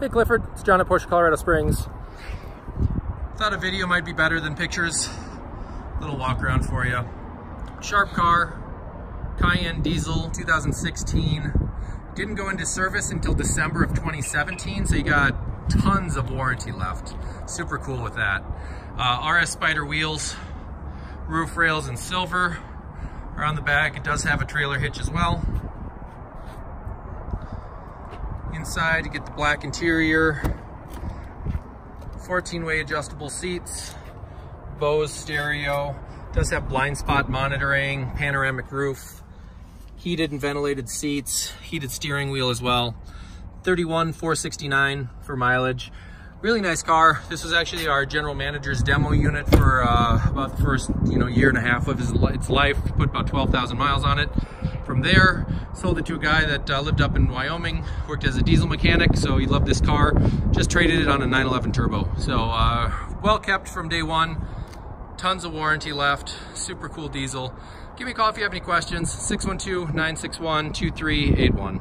Hey Clifford, it's John at Porsche Colorado Springs. Thought a video might be better than pictures. Little walk around for you. Sharp car, Cayenne diesel, 2016. Didn't go into service until December of 2017, so you got tons of warranty left. Super cool with that. Uh, RS Spyder wheels, roof rails in silver are on the back. It does have a trailer hitch as well. Inside you get the black interior, 14-way adjustable seats, Bose stereo, does have blind spot monitoring, panoramic roof, heated and ventilated seats, heated steering wheel as well. 31 469 for mileage. Really nice car. This was actually our general manager's demo unit for uh, about the first you know year and a half of his, its life. Put about 12,000 miles on it. There, sold it to a guy that uh, lived up in Wyoming, worked as a diesel mechanic, so he loved this car. Just traded it on a 911 turbo. So uh, well kept from day one. Tons of warranty left. Super cool diesel. Give me a call if you have any questions. 612-961-2381.